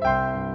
Música